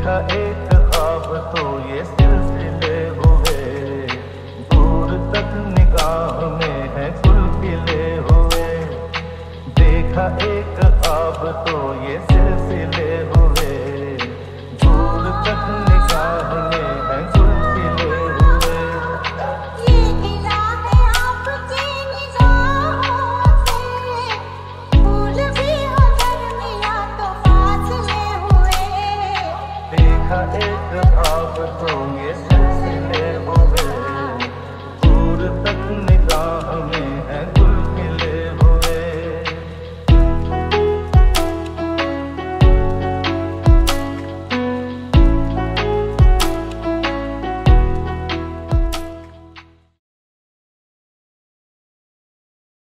देखा एक आप तो ये सिलसिले हुए। दूर तक निगाह में है कुल खिले हुए। देखा एक आप तो ये सिलसिले हुए। The look all